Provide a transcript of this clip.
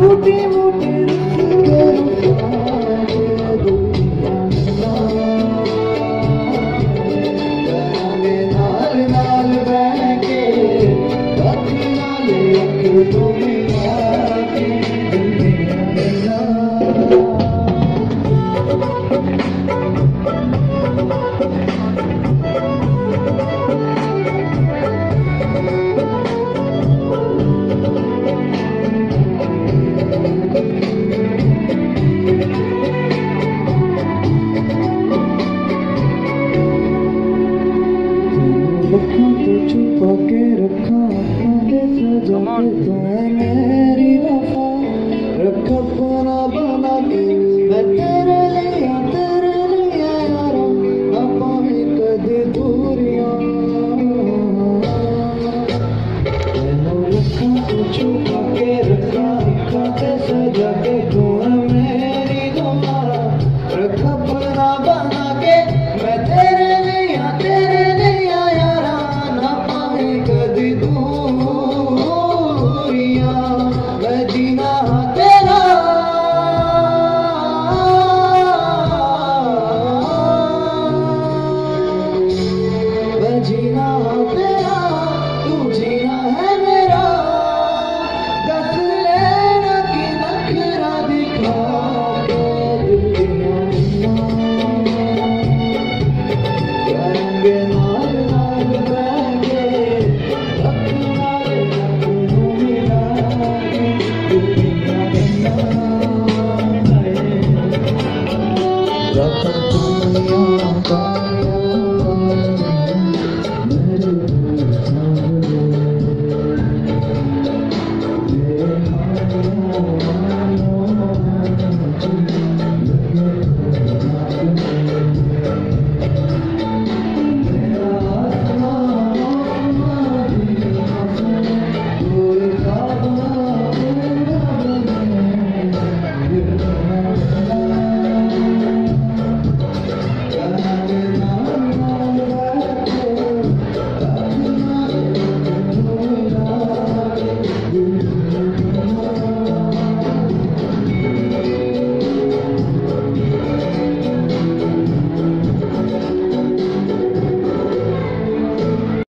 último.